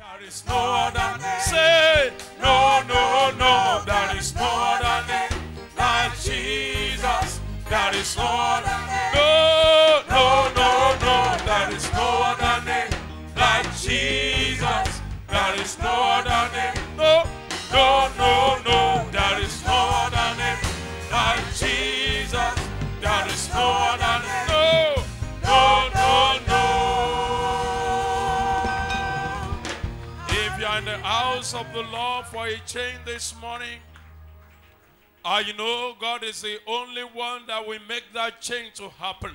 There is no other name. Say, no, no, no. There is no other name like Jesus. There is no other name. No, no, no, no. There is no other name like Jesus. There is no other name. The Lord for a change this morning, I know God is the only one that will make that change to happen.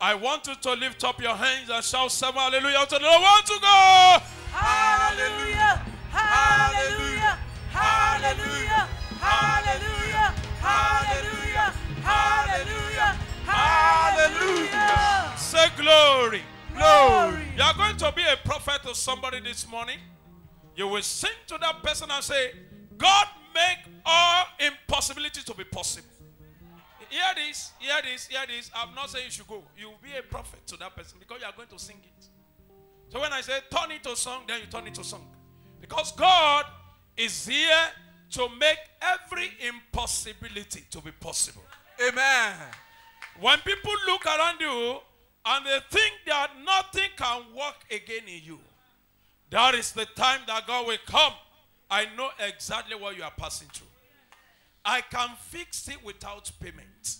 I want you to lift up your hands and shout seven hallelujah to the Lord. Want to go? Hallelujah! Hallelujah! Hallelujah! Hallelujah! Hallelujah! Hallelujah! Hallelujah! Say glory. Glory! You are going to be a prophet to somebody this morning. You will sing to that person and say, God make all impossibility to be possible. Hear this, hear this, hear this. I'm not saying you should go. You will be a prophet to that person because you are going to sing it. So when I say turn it to song, then you turn it to song. Because God is here to make every impossibility to be possible. Amen. When people look around you and they think that nothing can work again in you, that is the time that God will come. I know exactly what you are passing through. I can fix it without payment.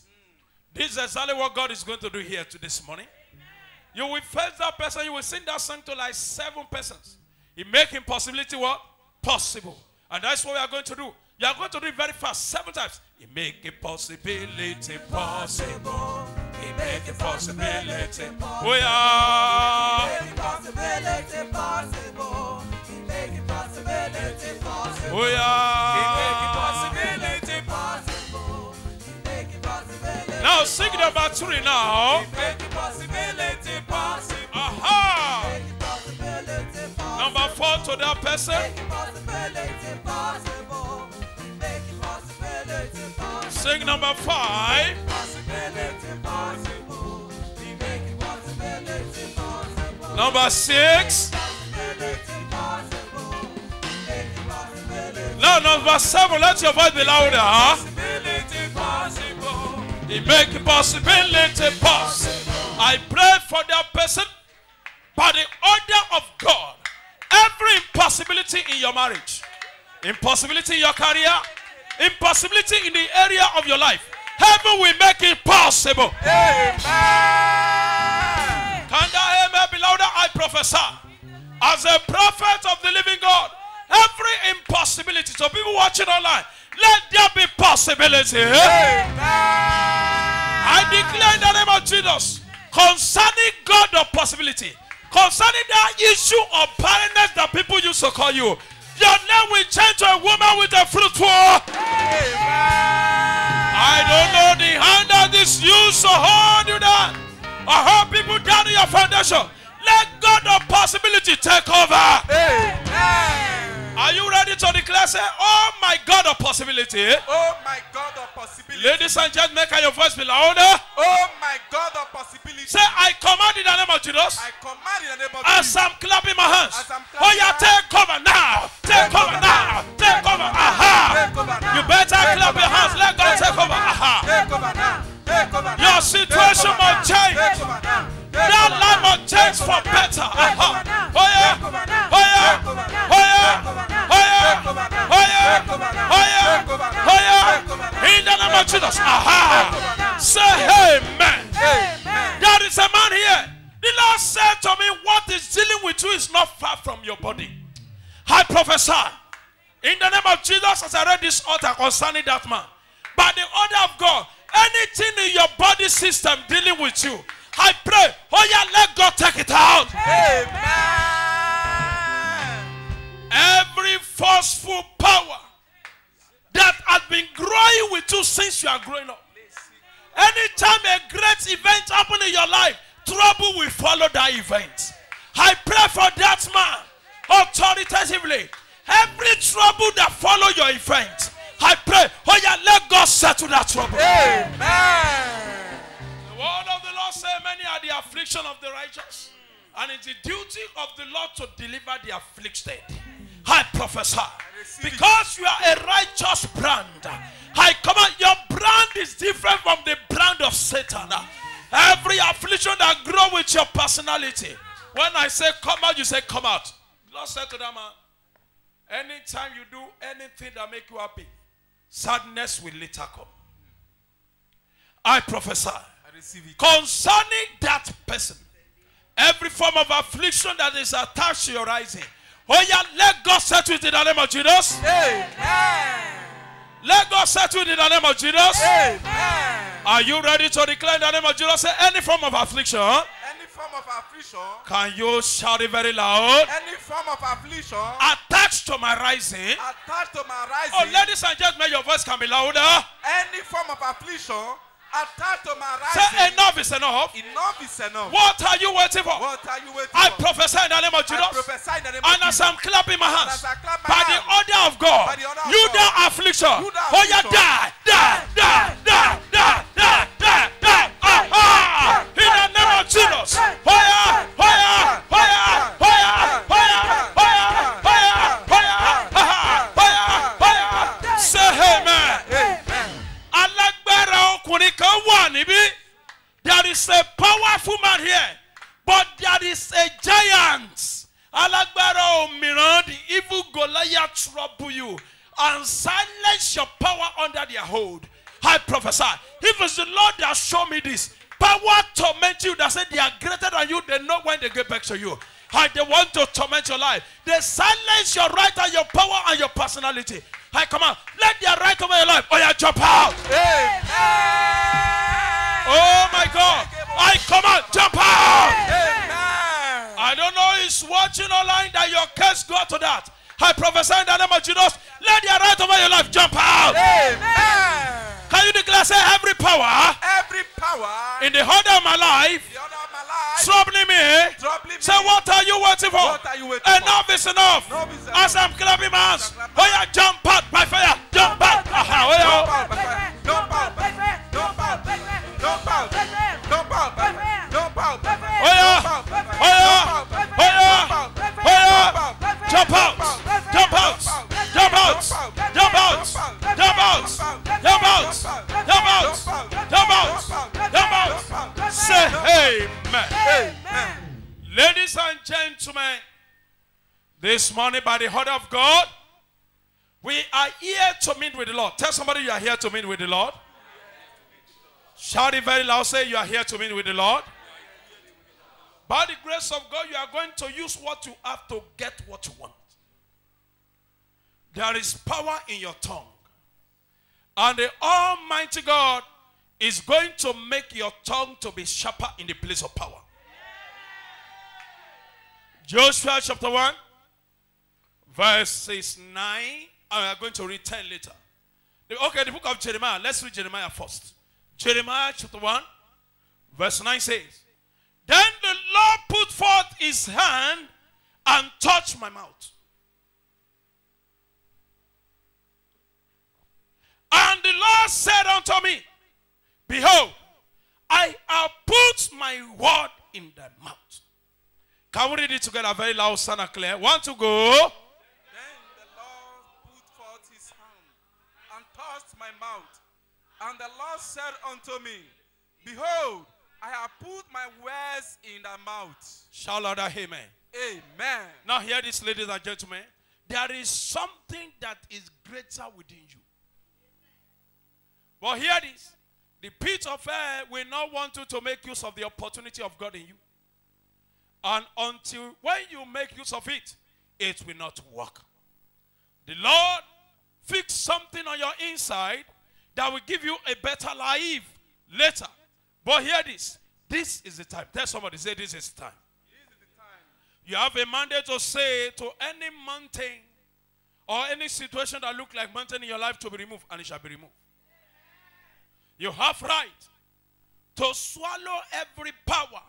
This is exactly what God is going to do here to this morning. You will face that person, you will sing that song to like seven persons. He make impossibility what? Possible. And that's what we are going to do. You are going to do it very fast, seven times. He make impossibility possible. He make impossibility. Oh yeah. Impossibility possible. Oh yeah. Impossibility possible. Make impossibility. Now sing number three now. Make impossibility possible. Aha. Make impossibility possible. Number four to that person. Make impossibility possible. Make impossibility possible. Sing number five. Possibility possible. Make impossibility possible. Number six. Number seven. Let your voice be louder. possibility. He make impossibility possible. I pray for that person by the order of God. Every impossibility in your marriage, impossibility in your career, impossibility in the area of your life, heaven will make it possible. Amen. Can that amen be louder? I prophesy. As a prophet of the living God, every impossibility, so people watching online, let there be possibility. I declare in the name of Jesus concerning God of possibility, concerning that issue of barrenness that people used to call you, your name will change to a woman with a fruitful. I don't know the hand that is used to hold you down. I hold people down in your foundation. Let God of possibility take over. Are you ready to declare? Say, Oh my God of possibility. Oh my God of possibility. Ladies and gentlemen, can your voice be louder? Oh my God of possibility. Say, I command in the name of Jesus. I command in the name of As Jesus. I'm clapping my hands. As I'm Oh yeah, take cover now. Take cover now. Take cover. Aha. Take over now. You better Take clap your hands. Let God take over. Aha. Take over now. Take over now. Your situation Take must change. Take. Take That life must change for better. Aha. over now. Oh, yeah. Take over now. Oh yeah. As I read this altar concerning that man. By the order of God, anything in your body system dealing with you, I pray, oh yeah, let God take it out. Amen. Every forceful power that has been growing with you since you are growing up. Anytime a great event happen in your life, trouble will follow that event. I pray for that man authoritatively. Every trouble that follow your event, I pray, oh yeah, let God settle that trouble. Amen. The word of the Lord says, Many are the affliction of the righteous, And it's the duty of the Lord to deliver the afflicted. I prophesy. receive it. Because you are a righteous brand. I come out. Your brand is different from the brand of Satan. Every affliction that grow with your personality. When I say come out, you say come out. Lord said to that man, anytime you do anything that make you happy, sadness will later come. I prophesy I receive it. concerning that person. Every form of affliction that is attached to your rising. Oh yeah, let God settle it in the name of Jesus. Amen. Let God settle it in the name of Jesus. Amen. Are you ready to declare in the name of Jesus? Any form of affliction. Any form of affliction, Can you shout it very loud? any form of affliction Attached to my rising. attached to my oh, rising. Oh, ladies and gentlemen, your voice can be louder. any form of affliction attached to my rising. Say enough is enough. enough is enough. What are you waiting for? What are you waiting I for? prophesy in the name of I Jesus. prophesy in the name And of as Jesus. I'm clapping my hands, as I clap my by the hands, order of God, By the order of you God. that affliction, You that oh affliction. die, die, die, to you and they want to torment your life they silence your right and your power and your personality i come on let their right over your life oh yeah jump out Amen. Oh my God. I come out, jump out. Amen. I don't know who's watching online that your case got to that. I prophesy in the name of Jesus. The order of God, we are here to meet with the Lord. Tell somebody you are here to meet with the Lord. Shout it very loud. Say you are here to meet with the Lord. By the grace of God, you are going to use what you have to get what you want. There is power in your tongue. And the Almighty God is going to make your tongue to be sharper in the place of power. Joshua chapter 1, verses 9. I am going to read 10 later. Okay, the book of Jeremiah. Let's read Jeremiah first. Jeremiah chapter 1, verse 9 says, Then the Lord put forth his hand and touched my mouth. And the Lord said unto me, Behold, I have put my word in thy mouth. Can we read it together very loud, sound and clear? One to go. And the Lord said unto me, Behold, I have put my words in thy mouth. Shout louder, amen. Amen. Now, hear this, ladies and gentlemen. There is something that is greater within you. But hear this the pit of hell will not want you to make use of the opportunity of God in you. And until when you make use of it, it will not work. The Lord fix something on your inside that will give you a better life later. But hear this this is the time. Tell somebody, say, This is the time. You have a mandate to say to any mountain or any situation that look like mountain in your life to be removed, and it shall be removed. You have right to swallow every power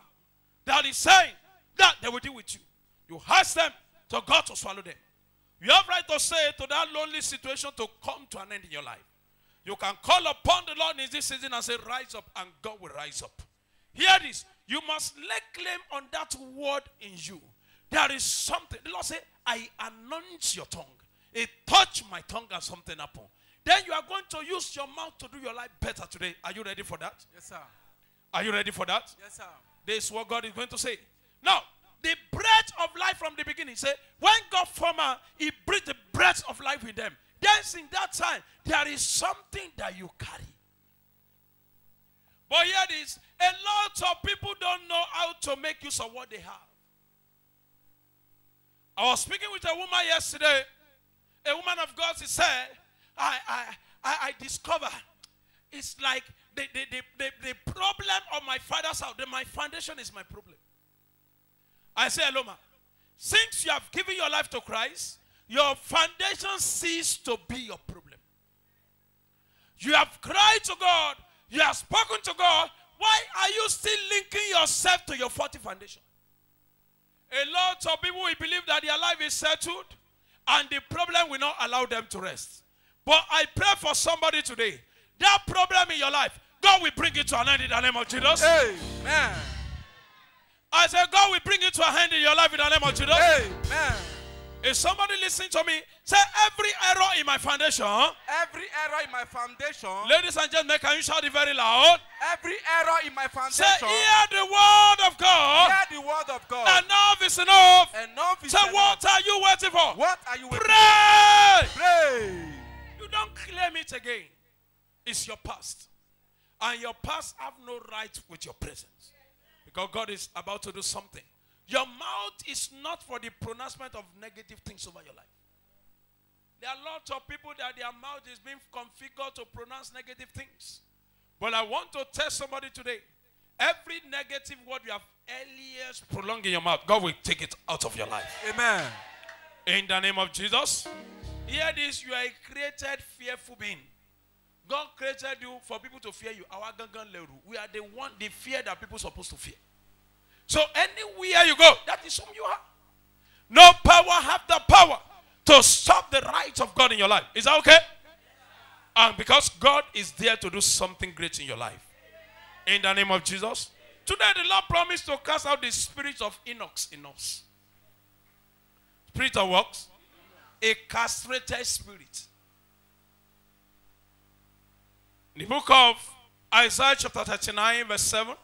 that is saying that they will deal with you. You ask them to God to swallow them. You have right to say to that lonely situation to come to an end in your life. You can call upon the Lord in this season and say, Rise up, and God will rise up. Hear this. You must lay claim on that word in you. There is something. The Lord said, I anoint your tongue. It touch my tongue and something happened. Then you are going to use your mouth to do your life better today. Are you ready for that? Yes, sir. Are you ready for that? Yes, sir. This is what God is going to say. Now, the breath of life from the beginning. Say, when God formed He breathed the breath of life with them. Then, in that time, there is something that you carry. But here it is a lot of people don't know how to make use of what they have. I was speaking with a woman yesterday. A woman of God, she said, I, I, I, I discovered it's like the, the, the, the, the problem of my father's house, the, my foundation is my problem. I say, hello, ma. Since you have given your life to Christ, your foundation ceased to be your problem. You have cried to God, you have spoken to God. Why are you still linking yourself to your faulty foundation? A lot of people will believe that their life is settled and the problem will not allow them to rest. But I pray for somebody today. That problem in your life, God will bring it to an end in the name of Jesus. Amen. I said, God will bring it to an end in your life in the name of Jesus. Amen. Is somebody listening to me? Say, every error in my foundation, Every error in my foundation, ladies and gentlemen, can you shout it very loud? every error in my foundation. Say, hear the word of God. hear the word of God. Enough is enough. Enough is Say, enough. what are you waiting for? What are you waiting Pray. for? Pray. You don't claim it again. It's your past. And your past have no right with your presence. Because God is about to do something. Your mouth is not for the pronouncement of negative things over your life. There are lots of people that their mouth is being configured to pronounce negative things. But I want to tell somebody today every negative word you have earlier prolonged in your mouth, God will take it out of your life. Amen. In the name of Jesus. Hear this you are a created fearful being. God created you for people to fear you. Our gangan leru. We are the one, the fear that people are supposed to fear. So anywhere you go, that is whom you are. No power have the power to stop the right of God in your life. Is that okay? And because God is there to do something great in your life. In the name of Jesus. Today the Lord promised to cast out the spirit of eunuch in us. Spirit of works. A castrated spirit. In the book of Isaiah chapter 39 verse 7.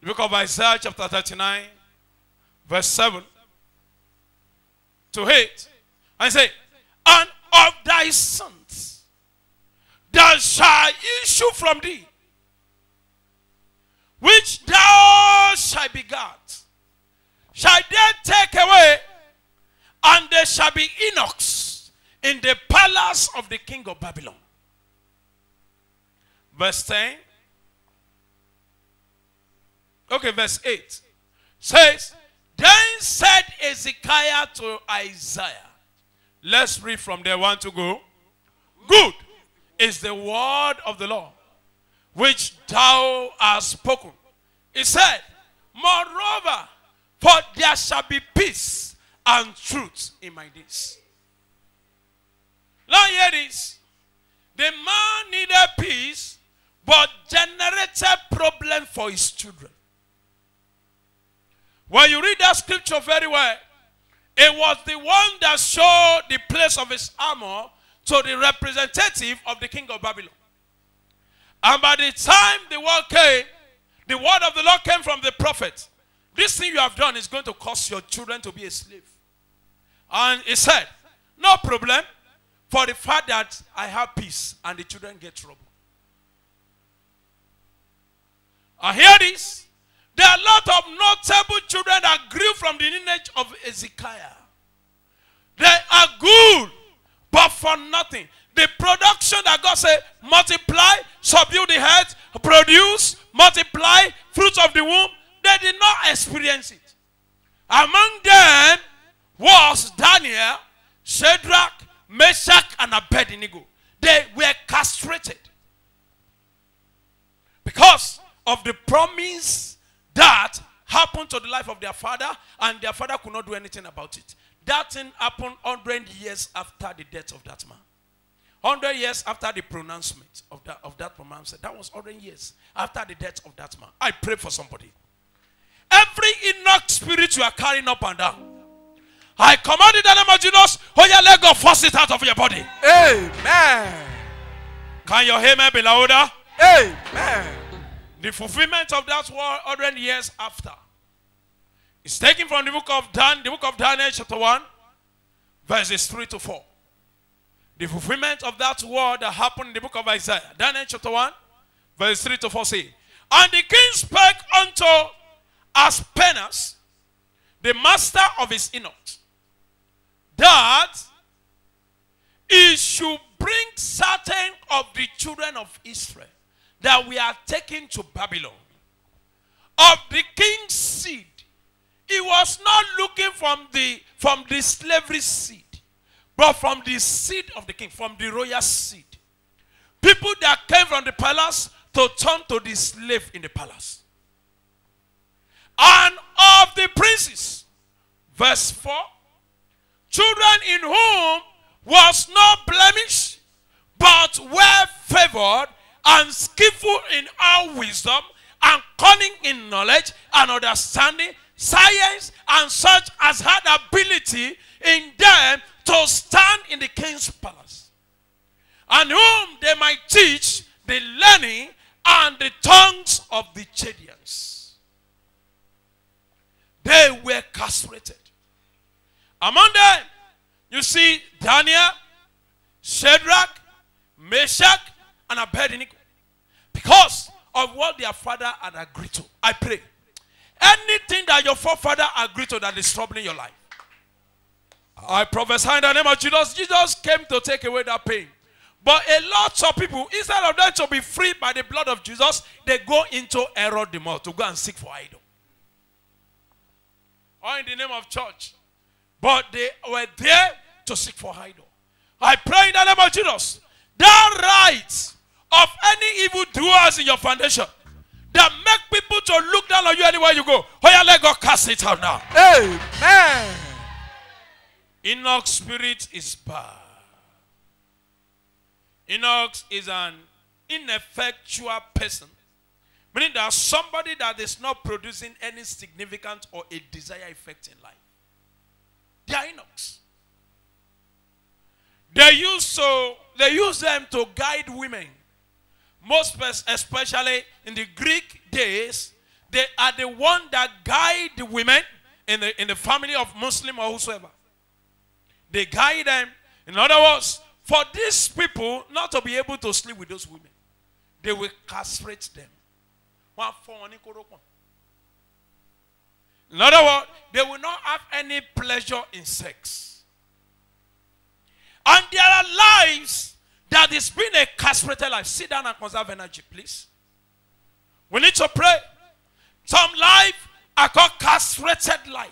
The book of Isaiah chapter 39 verse 7 to 8. I say, and of thy sons there shall issue from thee, which thou shalt begat, shall they take away, and there shall be eunuchs in the palace of the king of Babylon. Verse 10. Okay, verse 8 says, Then said Hezekiah to Isaiah, Let's read from there, one to go. Good is the word of the Lord, which thou hast spoken. He said, Moreover, for there shall be peace and truth in my days. Now hear this. The man needed peace, but generated problem for his children. When you read that scripture very well, it was the one that showed the place of his armor to the representative of the king of Babylon. And by the time the word came, the word of the Lord came from the prophet. This thing you have done is going to cause your children to be a slave. And he said, No problem, for the fact that I have peace and the children get trouble. I hear this. There are a lot of notable children that grew from the lineage of Hezekiah. They are good, but for nothing. The production that God said, multiply, subdue the earth, produce, multiply, fruits of the womb, they did not experience it. Among them was Daniel, Shadrach, Meshach, and Abednego. They were castrated because of the promise that happened to the life of their father, and their father could not do anything about it. That thing happened 100 years after the death of that man. 100 years after the pronouncement of that, of that pronouncement. That was 100 years after the death of that man. I pray for somebody. Every eunuch spirit you are carrying up and down, I command in the name of Jesus, oh yeah, let God force it out of your body. Amen. Can your amen be louder? Amen. The fulfillment of that word 100 years after is taken from the book of Dan, the book of Daniel, chapter 1, verses 3 to 4. The fulfillment of that word that happened in the book of Isaiah, Daniel chapter 1, verse 3 to 4 say, And the king spake unto Ashpenaz, the master of his eunuch, that he should bring certain of the children of Israel that we are taken to Babylon of the king's seed. He was not looking from the from the slavery seed, but from the seed of the king, from the royal seed. People that came from the palace to turn to the slave in the palace. And of the princes, verse 4 children in whom was no blemish, but were favored and skillful in all wisdom and cunning in knowledge and understanding, science, and such as had ability in them to stand in the king's palace, and whom they might teach the learning and the tongues of the Chaldeans. They were castrated. Among them, you see Daniel, Shadrach, Meshach, and Abednego. Because of what their father had agreed to. I pray. Anything that your forefather agreed to that is troubling your life. I prophesy in the name of Jesus. Jesus came to take away that pain. But a lot of people, instead of them to be freed by the blood of Jesus, they go into error the more to go and seek for idol. Or in the name of church. But they were there to seek for idol. I pray in the name of Jesus. That right of any evil doers in your foundation that make people to look down on you anywhere you go. Oh yeah, let God cast it out now. Amen. Eunuch spirit is bad. Eunuch is an ineffectual person. Meaning that somebody that is not producing any significant or a desire effect in life. They are eunuchs. They use so, they use them to guide women. Most especially in the Greek days, they are the one that guide the women in the in the family of Muslim or whosoever. They guide them. In other words, for these people not to be able to sleep with those women, they will castrate them. In other words, they will not have any pleasure in sex. And there are lives that is being a castrated life. Sit down and conserve energy, please. We need to pray. Some life are called castrated life.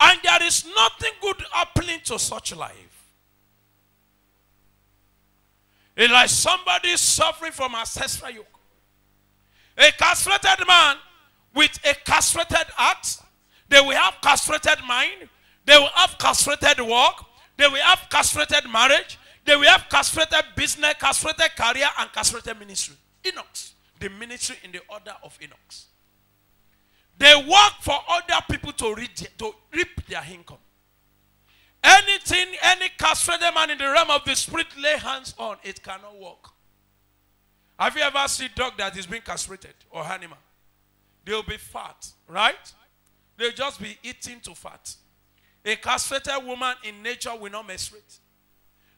And there is nothing good happening to such life. It's like somebody suffering from ancestral yoke. A castrated man with a castrated heart, they will have castrated mind, they will have castrated work, they will have castrated marriage, they will have castrated business, castrated career, and castrated ministry. Eunuchs, the ministry in the order of eunuchs. They work for other people to, read, to reap their income. Anything, any castrated man in the realm of the spirit lay hands on, it cannot work. Have you ever seen dog that is being castrated or animal? They'll be fat, right? They'll just be eating to fat. A castrated woman in nature will not menstruate.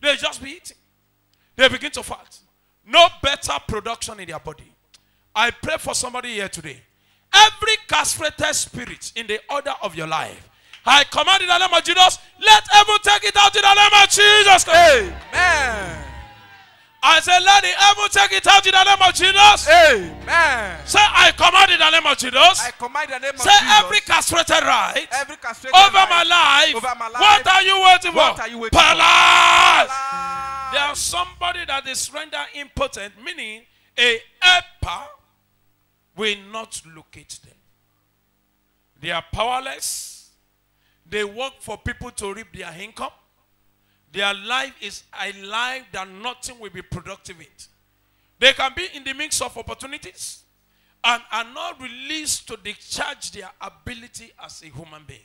They'll just be eating. They begin to fat. No better production in their body. I pray for somebody here today. Every castrated spirit in the order of your life, I command in the name of Jesus, let heaven take it out in the name of Jesus. Amen. I say, let the heaven take it out in the name of Jesus. Amen. Say, I command in the name of Jesus. I command in the name of Say, Jesus. every castrated right every castrated over life, my life. over my life. What are you waiting What for? are you waiting for? Palace. Ah. There are somebody that is rendered impotent, meaning a helper will not locate them. They are powerless. They work for people to reap their income. Their life is a life that nothing will be productive in. They can be in the mix of opportunities and are not released to discharge their ability as a human being.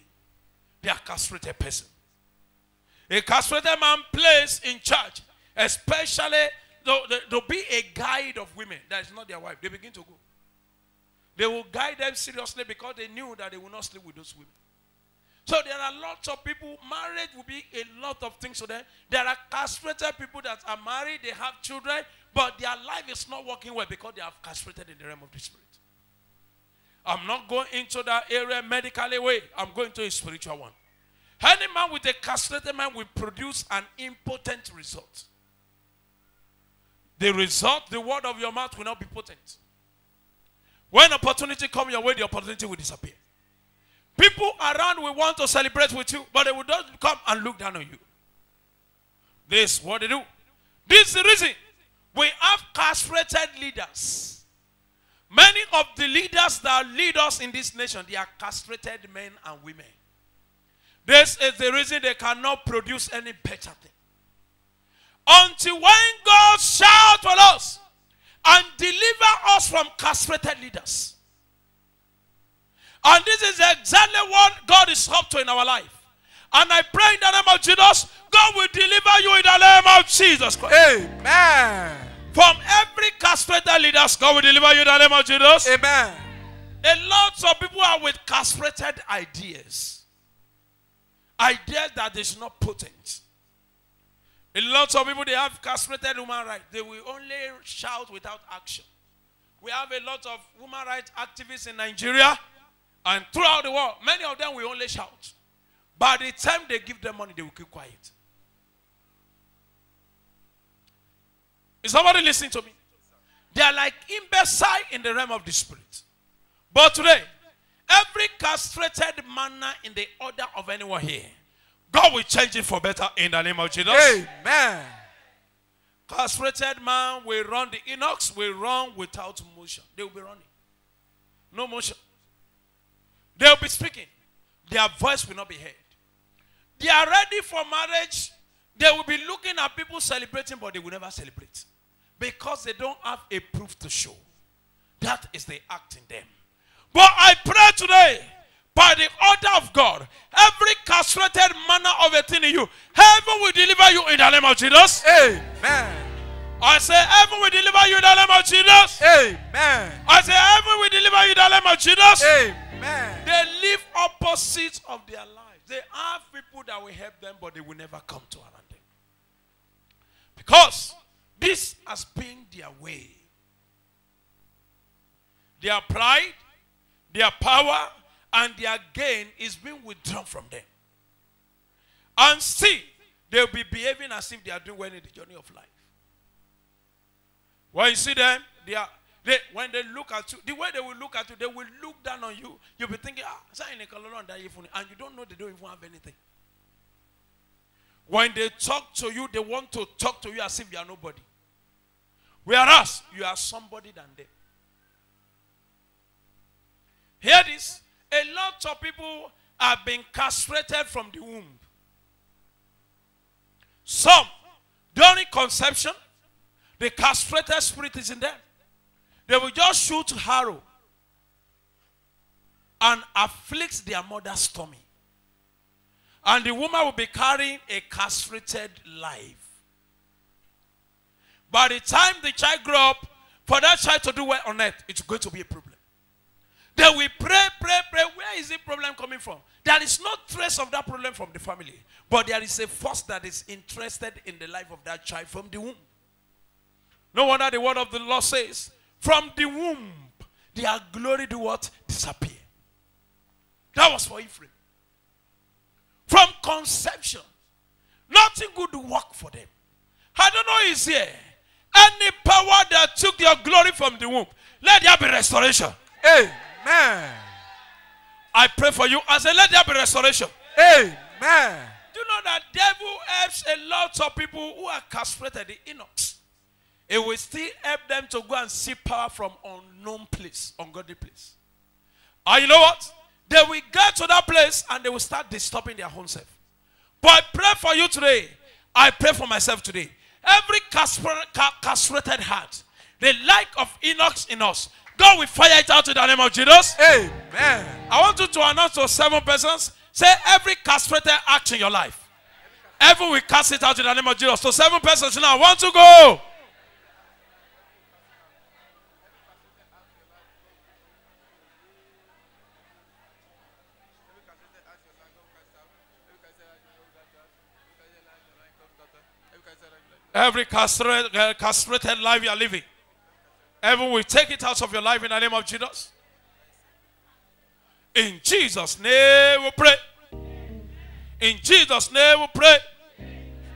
They are castrated person. A castrated man plays in charge, especially to be a guide of women that is not their wife. They begin to go. They will guide them seriously because they knew that they will not sleep with those women. So there are lots of people, marriage will be a lot of things to them. There are castrated people that are married, they have children, but their life is not working well because they have castrated in the realm of the spirit. I'm not going into that area medically way. I'm going to a spiritual one. Any man with a castrated man will produce an impotent result. The result, the word of your mouth will not be potent. When opportunity comes your way, the opportunity will disappear. People around will want to celebrate with you, but they will just come and look down on you. This what they do. This is the reason we have castrated leaders. Many of the leaders that lead us in this nation, they are castrated men and women. This is the reason they cannot produce any better thing. Until when God shout for us and deliver us from castrated leaders. And this is exactly what God is up to in our life. And I pray in the name of Jesus, God will deliver you in the name of Jesus Christ. Amen. From every castrated leaders, God will deliver you in the name of Jesus. Amen. A lot of people are with castrated ideas. Ideas that is not potent. A lot of people they have castrated human rights. They will only shout without action. We have a lot of human rights activists in Nigeria and throughout the world. Many of them will only shout. By the time they give them money, they will keep quiet. Is somebody listening to me? They are like imbecile in the realm of the spirit. But today, every castrated manner in the order of anyone here, God will change it for better in the name of Jesus. Amen. Castrated man will run, the eunuchs will run without motion. They will be running. No motion. They will be speaking. Their voice will not be heard. They are ready for marriage. They will be looking at people celebrating, but they will never celebrate. Because they don't have a proof to show. That is the act in them. But I pray today, by the order of God, every castrated manner of a thing in you, heaven will deliver you in the name of Jesus. Amen. I say, heaven will deliver you in the name of Jesus. Amen. I say, heaven will deliver you in the name of Jesus. Amen. They live opposite of their lives. They have people that will help them, but they will never come to around them. Because this has been their way. Their pride, their power, and their gain is being withdrawn from them. And see, they'll be behaving as if they are doing well in the journey of life. When you see them, they are they, when they look at you, the way they will look at you, they will look down on you. You'll be thinking, ah, sign a that and you don't know they don't even have anything. When they talk to you, they want to talk to you as if you are nobody. Whereas you are somebody than them. Hear this. A lot of people have been castrated from the womb. Some, during conception, the castrated spirit is in them. They will just shoot arrow and afflict their mother's stomach. And the woman will be carrying a castrated life. By the time the child grow up, for that child to do well on earth, it's going to be a problem. Then we pray, pray, pray. Where is the problem coming from? There is no trace of that problem from the family. But there is a force that is interested in the life of that child from the womb. No wonder the word of the Lord says, from the womb, their glory do what? Disappear. That was for Ephraim. From conception, nothing good work for them. I don't know is here. Any power that took your glory from the womb, let there be restoration. Amen. I pray for you. I say, let there be restoration. Amen. Do you know that devil helps a lot of people who are castrated, the eunuchs? It will still help them to go and seek power from unknown place, ungodly place. And you know what? They will get to that place and they will start disturbing their own self. But I pray for you today. I pray for myself today. Every castrated heart, the like of eunuch in us, God will fire it out in the name of Jesus. Amen. I want you to announce to seven persons. Say every castrated act in your life. Heaven will cast it out in the name of Jesus. So seven persons now. Want to go? Every castrated, uh, castrated life you are living. Heaven will take it out of your life in the name of Jesus. In Jesus' name we pray. In Jesus' name we pray.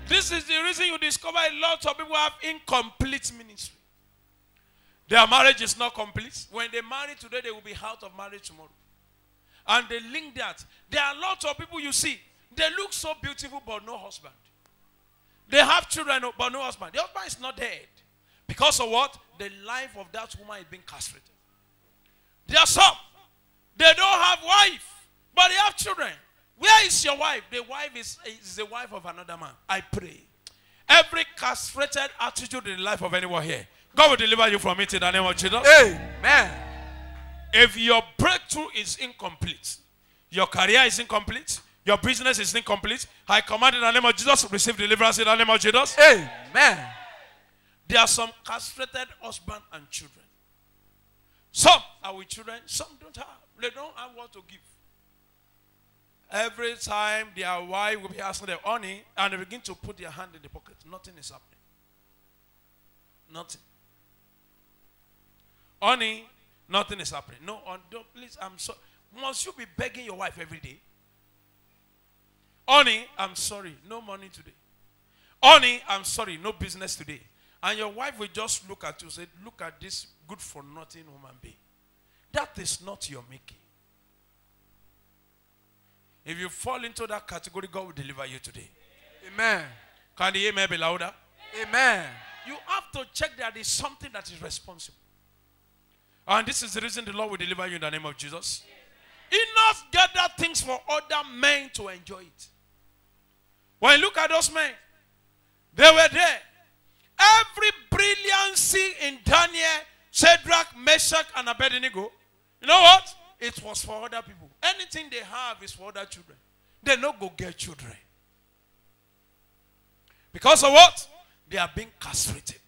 This is the reason you discover a lot of people have incomplete ministry. Their marriage is not complete. When they marry today, they will be out of marriage tomorrow. And they link that. There are lots of people you see, they look so beautiful but no husband. They have children but no husband. The husband is not dead. Because of what? The life of that woman is being castrated. There are some. They don't have wife, but they have children. Where is your wife? The wife is, is the wife of another man. I pray. Every castrated attitude in the life of anyone here, God will deliver you from it in the name of Jesus. Amen. If your breakthrough is incomplete, your career is incomplete, your business is incomplete, I command in the name of Jesus, receive deliverance in the name of Jesus. Amen. There are some castrated husband and children. Some are with children, some don't have. They don't have what to give. Every time their wife will be asking them honey, and they begin to put their hand in the pocket, nothing is happening. Nothing. Honey, nothing is happening. No, on, don't, please, I'm sorry. Must you be begging your wife every day? Honey, I'm sorry, no money today. Honey, I'm sorry, no business today. And your wife will just look at you and say, Look at this good for nothing woman being. That is not your making. If you fall into that category, God will deliver you today. Amen. Can the amen be louder? Amen. You have to check that there is something that is responsible. And this is the reason the Lord will deliver you in the name of Jesus. Eunuch gathered things for other men to enjoy it. When you look at those men, they were there. Every brilliancy in Daniel, Shadrach, Meshach, and Abednego, you know what? It was for other people. Anything they have is for other children. They no go get children. Because of what? They are being castrated.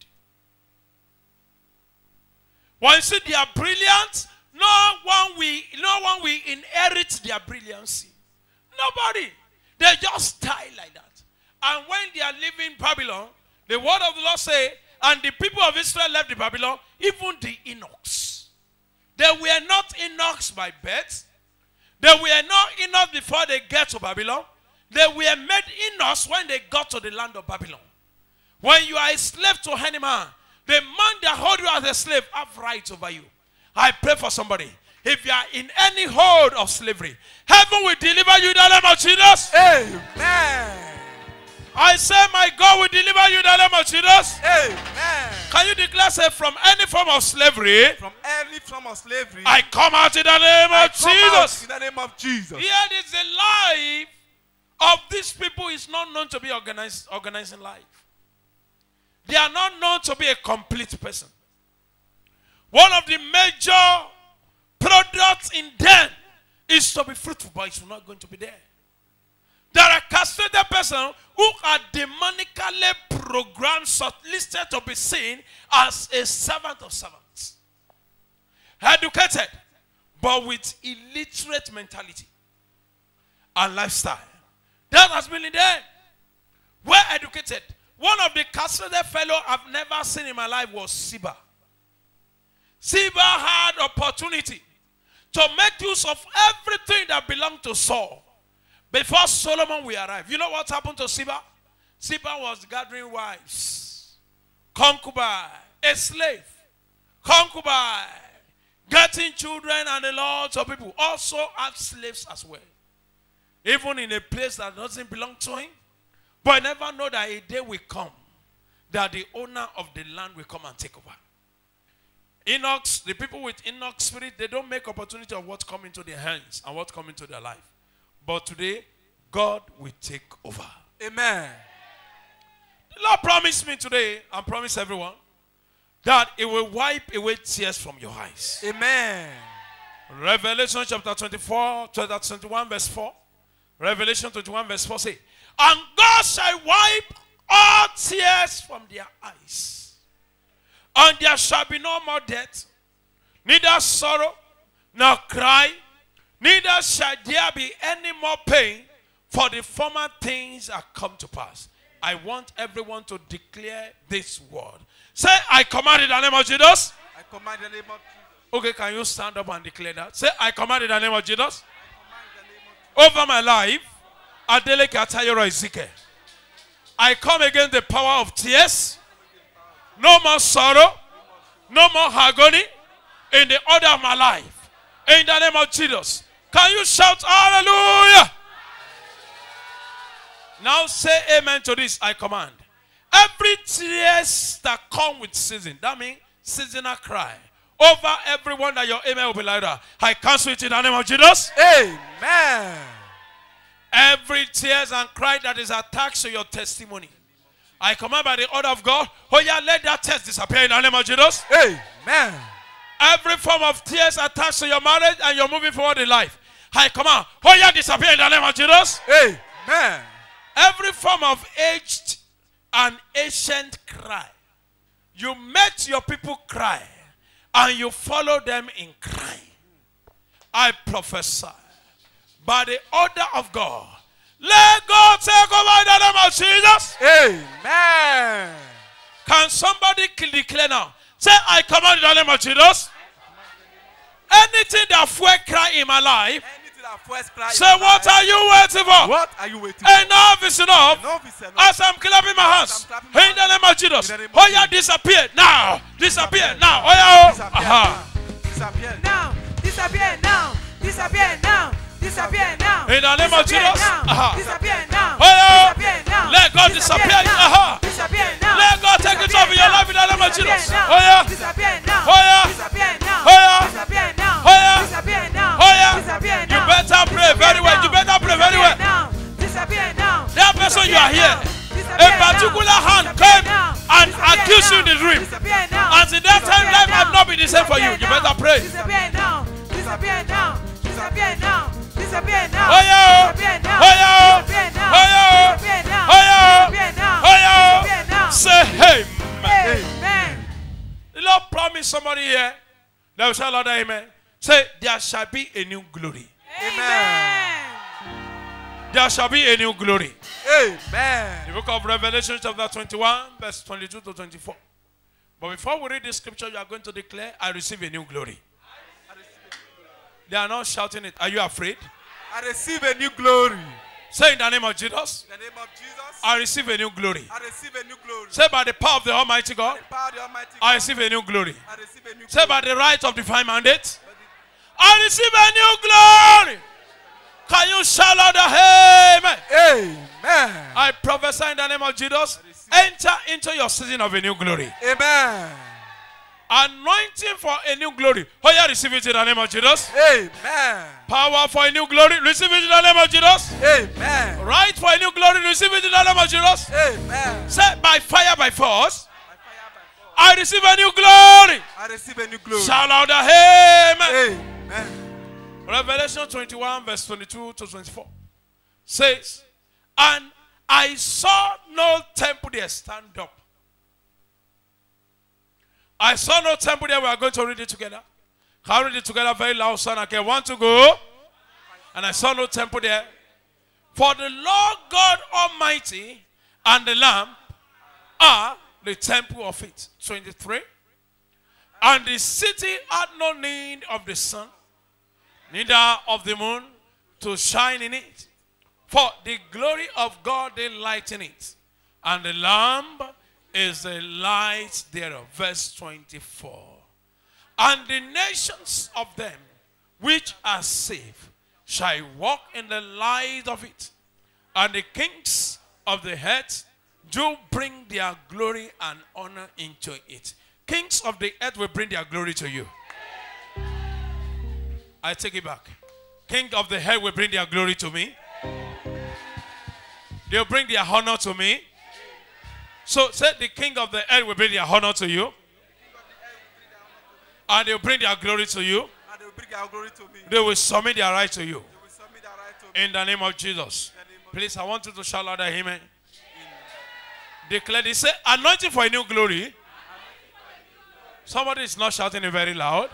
When you see they are brilliant, no one will, no one will inherit their brilliancy. Nobody. They just die like that. And when they are leaving Babylon, the word of the Lord say, and the people of Israel left the Babylon, even the eunuchs. They were not eunuchs by birth. They were not eunuch before they get to Babylon. They were made eunuchs when they got to the land of Babylon. When you are a slave to any man, the man that hold you as a slave have rights over you. I pray for somebody. If you are in any hold of slavery, heaven will deliver you in the name of Jesus. Amen. I say, my God will deliver you in the name of Jesus. Amen. Can you declare, say, from any form of slavery, From any form of slavery, I come out in the name I of Jesus. in the name of Jesus. Here is the life of these people is not known to be organized, organizing life. They are not known to be a complete person. One of the major products in them is to be fruitful, but it's not going to be there. There are castrated persons who are demonically programmed, shortlisted to be seen as a servant of servants. Educated, but with illiterate mentality and lifestyle. That has been in them. Well educated. One of the castrated fellow I've never seen in my life was Ziba. Ziba had opportunity to make use of everything that belonged to Saul before Solomon will arrive. You know what happened to Ziba? Ziba was gathering wives, concubine, a slave, concubine, getting children and a lot of people. Also have slaves as well. Even in a place that doesn't belong to him. But I never know that a day will come that the owner of the land will come and take over. Eunuch's, the people with eunuch spirit, they don't make opportunity of what come into their hands and what come into their life. But today, God will take over. Amen. The Lord promised me today, and promised everyone, that He will wipe away tears from your eyes. Amen. Revelation chapter 24, chapter 21, verse 4. Revelation 21, verse 4 say, And God shall wipe all tears from their eyes. And there shall be no more death, neither sorrow, nor cry, neither shall there be any more pain, for the former things are come to pass. I want everyone to declare this word. Say, I command in the name of Jesus. I command in the name of Jesus. Okay, can you stand up and declare that? Say, I command in the name of Jesus I command the name of over my life. Adeleke Atayero. I come against the power of tears. No more sorrow. No more agony in the order of my life. In the name of Jesus. Can you shout hallelujah? Now say amen to this. I command. Every tears that come with season, that means seasonal cry. Over everyone that your amen will be like that. I cancel it in the name of Jesus. Amen. Every tears and cry that is attached to your testimony. I command by the order of God, oh yeah, let that tears disappear in the name of Jesus. Amen. Every form of tears attached to your marriage and you're moving forward in life. I command, oh yeah, disappear in the name of Jesus. Amen. Every form of aged and ancient cry. You met your people cry and you follow them in crying. I prophesy by the order of God. Let God take over in the name of Jesus. Amen. Can somebody cl- declare now? Say, I command in the name of Jesus. Anything that fuel cry in my life, Anything that first cry. say, what are you waiting for? What are you waiting Enough is enough. Enough is enough. As I'm clapping my hands, I'm clapping my in the name of Jesus. In the name of Oh yeah, disappear now. Disappear now. Oh yeah. oh. Disappear Aha. now. Disappear now. now, disappear now, disappear now, disappear now. In the name of Jesus. Disappear now. Disappear now. Let God. Disappear shall be a new glory. Amen. There shall be a new glory. Amen. The book of Revelation, chapter 21, verse 22 to 24. But before we read this scripture, you are going to declare, I receive a new glory. They are not shouting it. Are you afraid? I receive a new glory. Say in the name of Jesus, In the name of Jesus. I receive a new glory. I receive a new glory. Say by the power of the Almighty God, The power of the Almighty God. I receive a new glory. I receive a new glory. Say by the right of divine mandate, I receive a new glory. Can you shout out the amen? Amen. I prophesy in the name of Jesus. Enter into your season of a new glory. Amen. Anointing for a new glory. Oh, yeah, receive it in the name of Jesus. Amen. Power for a new glory. Receive it in the name of Jesus. Amen. Right for a new glory. Receive it in the name of Jesus. Amen. Set by fire, by force. By fire, by force. I receive a new glory. I receive a new glory. Shout out the amen. Amen. Revelation 21, verse 22 to 24 says, And I saw no temple there. Stand up. I saw no temple there. We are going to read it together. Can I read it together very loud, son? Okay, one to go. And I saw no temple there. For the Lord God Almighty and the Lamb are the temple of it. 23. And the city had no need of the sun, neither of the moon to shine in it. For the glory of God they lighten it. And the Lamb is the light thereof. Verse 24. And the nations of them which are saved shall walk in the light of it. And the kings of the earth do bring their glory and honor into it. Kings of the earth will bring their glory to you. I take it back. King of the earth will bring their glory to me. They'll bring their honor to me. So say the king of the earth will bring their honor to you. And they will bring their glory to you. And they will bring their glory to me. They will submit their right to you. They will submit their right to me. In the name of Jesus. In the name of Please, I want you to shout louder, amen. Declare this. Say, anointing for a new glory. Somebody is not shouting it very loud.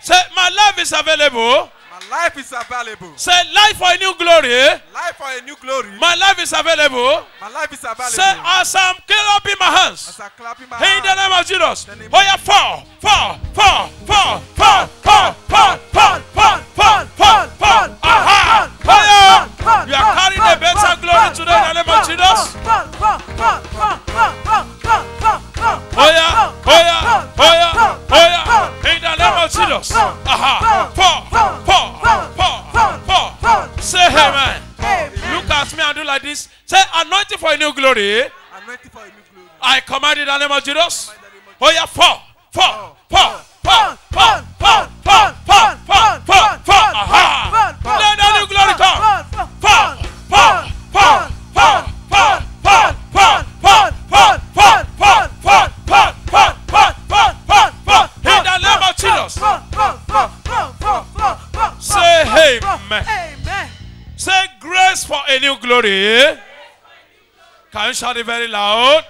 Say, my life is available. My life is available. Say, life for a new glory. Life for a new glory. My life is available. My life is available. Say, as I'm clapping my hands. As I clap in my In the hands. name of Jesus. Oh yeah, fall, fall, fall, fall, fall, fall, fall, fall, fall, fall, fall, fall. Aha! Fire! You are carrying a better glory today in the name of Jesus. Oh oh oh yeah, oh yeah. In the name of Jesus. Aha! Fall, fall, fall, fall. Say amen. Look at me and do like this. Say anointing for a new glory. Anointing for a new glory. I command in the name of Jesus. Oh yeah, fall, fall, fall, fall, fall, fall, fall, fall, fall, fall, fall. Aha! Let the new glory come. Glory. Can you shout it very loud?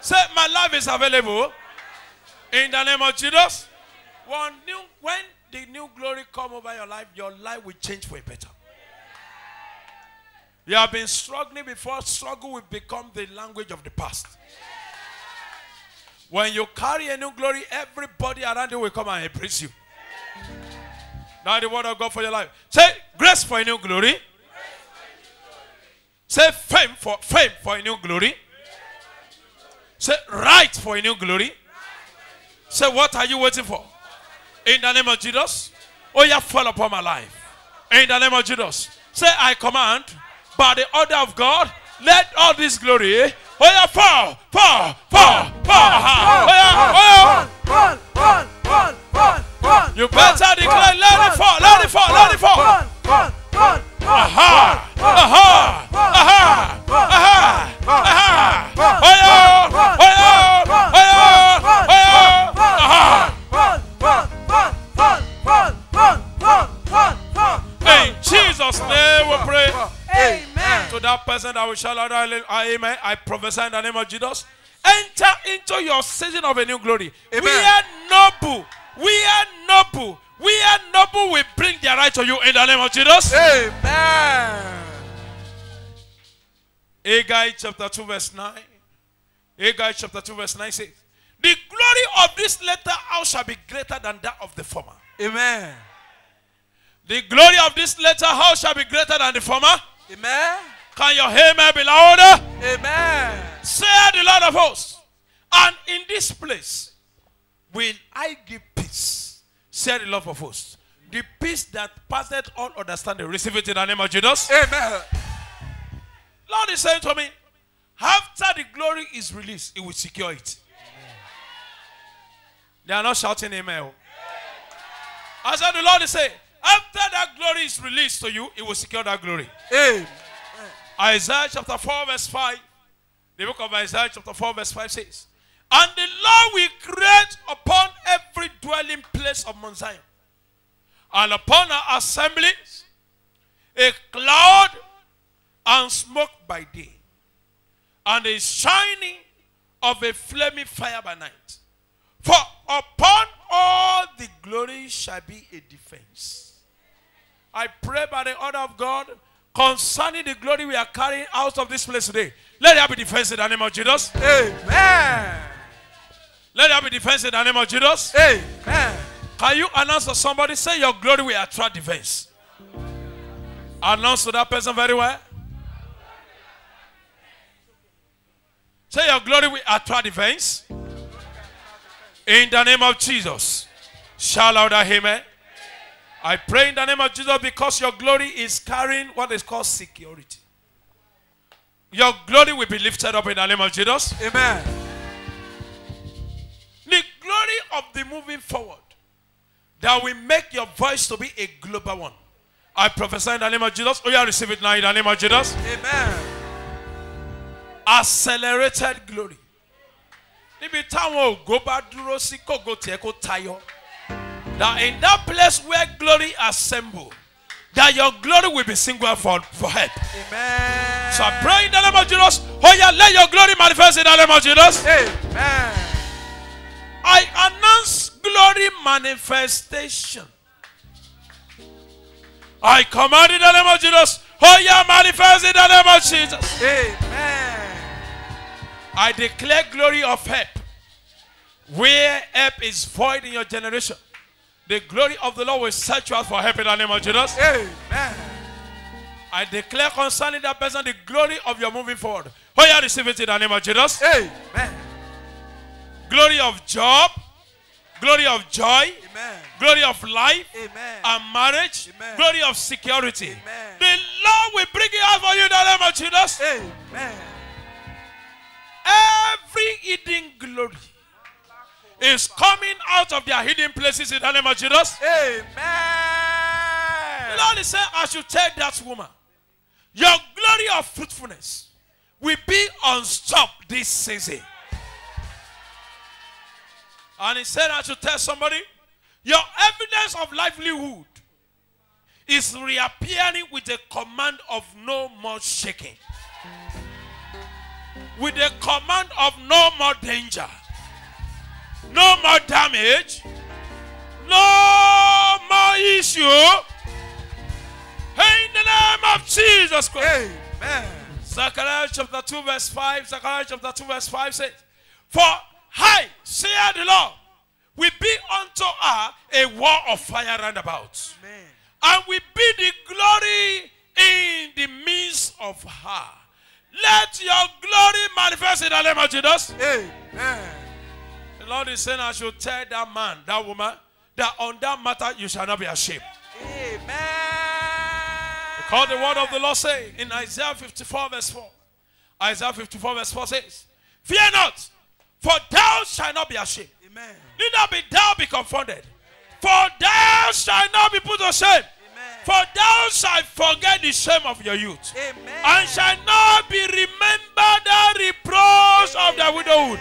Say my life is available. In the name of Jesus. When, new, when the new glory come over your life, your life will change for a better. You have been struggling before, struggle will become the language of the past. When you carry a new glory, everybody around you will come and embrace you. Now the word of God for your life. Say grace for a new glory. Say fame for fame for a new glory. Say right for a new glory. Say what are you waiting for? In the name of Jesus. Oh yeah, fall upon my life. In the name of Jesus. Say I command by the order of God. Let all this glory. Oh yeah, fall, fall, fall, fall. Oh yeah, oh yeah. You better declare, let it fall, let it fall, let it fall. Aha! Aha! Aha! Aha! Aha! Oyo! Oyo! Oyo! Oyo! Aha! In Jesus' name we pray. Amen. To that person that will shout out, Amen. I prophesy in the name of Jesus. Enter into your season of a new glory. We are noble. We are noble. We are noble. We bring their right to you in the name of Jesus. Amen. Haggai chapter 2, verse 9. Haggai chapter 2, verse 9 says, The glory of this latter house shall be greater than that of the former. Amen. The glory of this latter house shall be greater than the former. Amen. Can your amen be louder? Amen. Say the Lord of hosts. And in this place will I give peace. Say the Lord of hosts. The peace that passeth all understanding. Receive it in the name of Jesus. Amen. Lord is saying to me, after the glory is released, it will secure it. They are not shouting amen. Oh. I said, the Lord is saying, after that glory is released to you, it will secure that glory. Amen. Isaiah chapter 4, verse 5. The book of Isaiah chapter 4, verse 5 says, And the Lord will create upon every dwelling place of Mount Zion, and upon our assemblies, a cloud and smoke by day, and a shining of a flaming fire by night. For upon all the glory shall be a defense. I pray by the order of God concerning the glory we are carrying out of this place today. Let there be defense in the name of Jesus. Amen. Let there be defense in the name of Jesus. Amen. Can you announce to somebody, say your glory will attract defense? Announce to that person very well. Say your glory will attract defense. In the name of Jesus. Shout out that amen. I pray in the name of Jesus because your glory is carrying what is called security. Your glory will be lifted up in the name of Jesus. Amen. Glory of the moving forward that will make your voice to be a global one. I prophesy in the name of Jesus. Oh, yeah, receive it now in the name of Jesus. Amen. accelerated glory. Níbi táwọn ògo bá dúró sí kògo tiẹ̀ kó tayọ. That in that place where glory assemble, that your glory will be single for, for help. Amen. So I pray in the name of Jesus. Oh yeah, let your glory manifest in the name of Jesus. Amen. I announce glory manifestation. I command in the name of Jesus. Oh yeah, manifest in the name of Jesus. Amen. I declare glory of help. Where help is void in your generation, the glory of the Lord will search you out for help in the name of Jesus. Amen. I declare concerning that person the glory of your moving forward. Oh yeah, receive it in the name of Jesus. Amen. Glory of job, glory of joy, Amen. glory of life, Amen. and marriage, Amen. glory of security. Amen. The Lord will bring it out for you in the name of Jesus. Amen. Every hidden glory is coming out of their hidden places in the name of Jesus. The Amen. Lord is saying, I should tell that woman, your glory of fruitfulness will be unstopped this season. And he said, I should tell somebody, your evidence of livelihood is reappearing with a command of no more shaking. With a command of no more danger, no more damage, no more issue. In the name of Jesus Christ. Amen. Zechariah chapter 2, verse 5. Zechariah chapter 2, verse 5 says, For I, say the Lord, will be unto her a wall of fire round about, Amen. and will be the glory in the midst of her. Let your glory manifest in the name of Jesus. Amen. The Lord is saying, I should tell that man, that woman, that on that matter you shall not be ashamed. Amen. Because the word of the Lord say in Isaiah 54 verse 4. Isaiah 54 verse 4 says, Fear not, for thou shalt not be ashamed. Amen. Neither be thou be confounded. For thou shalt not be put to shame. Amen. For thou shalt forget the shame of your youth. Amen. And shall not be remembered the reproach of the widowhood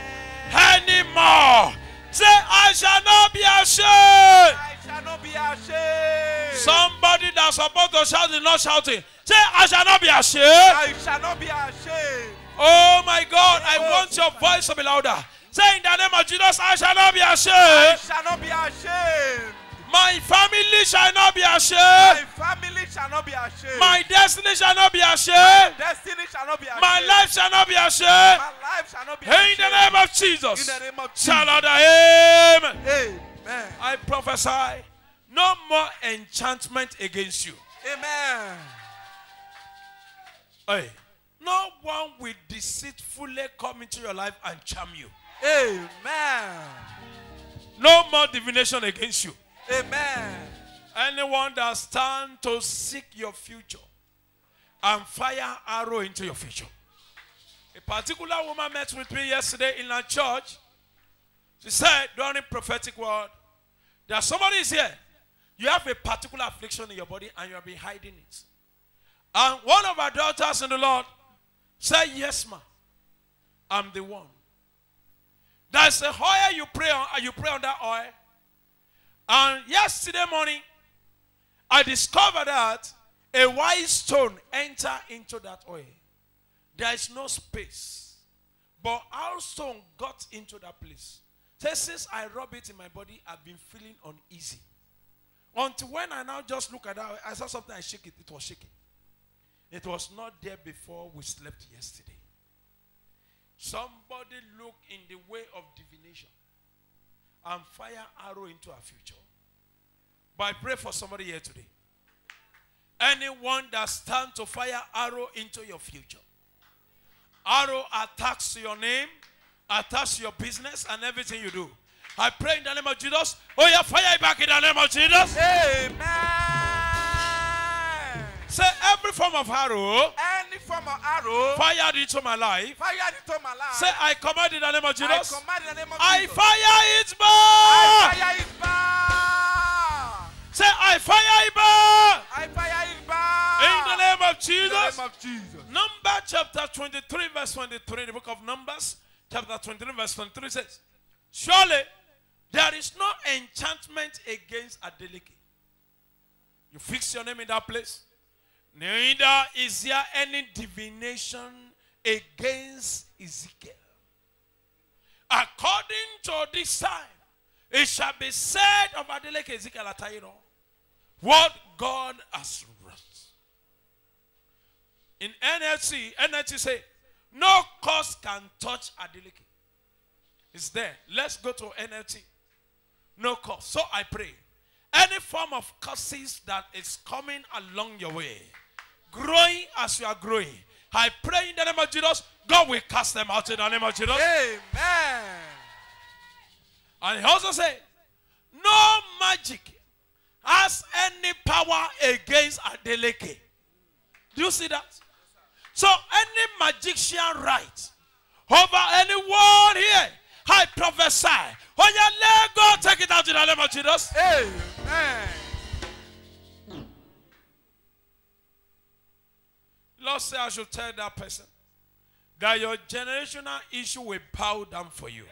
anymore. Say, I shall not be ashamed. I shall not be ashamed. Somebody that's supposed to shout is not shouting. Say, I shall not be ashamed. I shall not be ashamed. Oh my God, I oh. want your voice to be louder. Say, in the name of Jesus, I shall not be ashamed. I shall not be ashamed. My family shall not be ashamed. My family shall not be ashamed. My destiny shall not be ashamed. destiny shall not be ashamed. My life shall not be ashamed. My life shall not be In the name of Jesus. In the name of Shout Jesus. out, Amen. Amen. I prophesy no more enchantment against you. Amen. Hey, no one will deceitfully come into your life and charm you. Amen. No more divination against you. Amen. Anyone that stand to seek your future and fire arrow into your future. A particular woman met with me yesterday in our church. She said during prophetic word that somebody is here. You have a particular affliction in your body and you have been hiding it. And one of our daughters in the Lord said, Yes, ma. I'm the one. There's a oil you pray on, uh, you pray on that oil. And yesterday morning, I discovered that a white stone enter into that oil. There is no space. But our stone got into that place. Since I rub it in my body, I've been feeling uneasy. Until when I now just look at that, I saw something, I shake it, it was shaking. It was not there before we slept yesterday. Somebody look in the way of divination and fire arrow into our future. But I pray for somebody here today. Anyone that stand to fire arrow into your future. Arrow attacks your name, attacks your business and everything you do. I pray in the name of Jesus. Oh yeah, fire back in the name of Jesus. Amen. Say every form of arrow Any form of arrow fired into my life. fired into my life. Say I command in the name of Jesus. I command in the name of I Jesus. fire it back. I fire it back. Say I fire it back. I fire it back. In the name of Jesus. In the name of Jesus. Number chapter 23, verse 23, the book of Numbers, chapter 23, verse 23 says, Surely there is no enchantment against a Adeleke. You fix your name in that place. Neither is there any divination against Ezekiel. According to this time, it shall be said of Adeleke Ezekiel Atayero, what God has wrought. In NLC, NLC say, no cause can touch Adeleke. It's there. Let's go to NLT. No cause. So I pray. Any form of curses that is coming along your way, growing as you are growing, I pray in the name of Jesus, God will cast them out in the name of Jesus. Amen. And he also said, no magic has any power against Adeleke. Do you see that? So any magician right over anyone here, I prophesy. Oh yeah, let God take it out in the name of Jesus. Amen. Lord say I should tell that person that your generational issue will bow down for you.